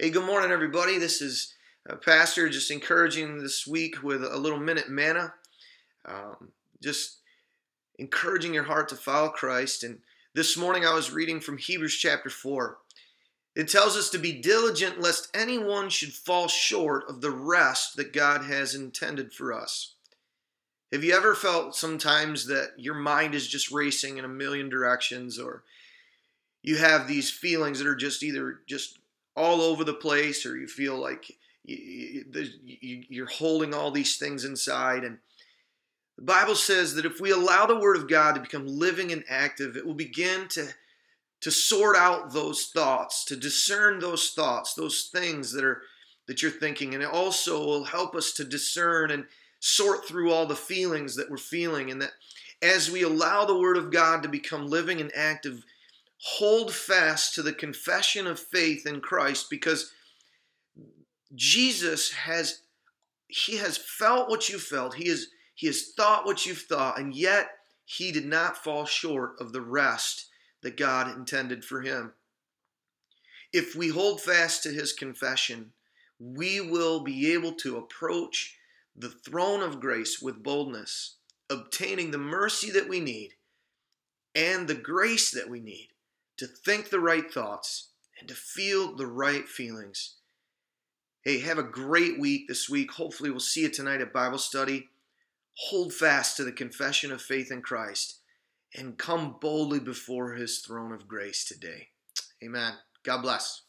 Hey, good morning, everybody. This is uh, Pastor just encouraging this week with a little minute manna. Um, just encouraging your heart to follow Christ. And this morning I was reading from Hebrews chapter 4. It tells us to be diligent lest anyone should fall short of the rest that God has intended for us. Have you ever felt sometimes that your mind is just racing in a million directions or you have these feelings that are just either just all over the place or you feel like you're holding all these things inside. And the Bible says that if we allow the Word of God to become living and active, it will begin to, to sort out those thoughts, to discern those thoughts, those things that are that you're thinking. And it also will help us to discern and sort through all the feelings that we're feeling. And that as we allow the Word of God to become living and active, hold fast to the confession of faith in Christ because Jesus has he has felt what you felt. He has he has thought what you've thought and yet he did not fall short of the rest that God intended for him. If we hold fast to his confession, we will be able to approach the throne of grace with boldness, obtaining the mercy that we need and the grace that we need to think the right thoughts and to feel the right feelings. Hey, have a great week this week. Hopefully, we'll see you tonight at Bible study. Hold fast to the confession of faith in Christ and come boldly before his throne of grace today. Amen. God bless.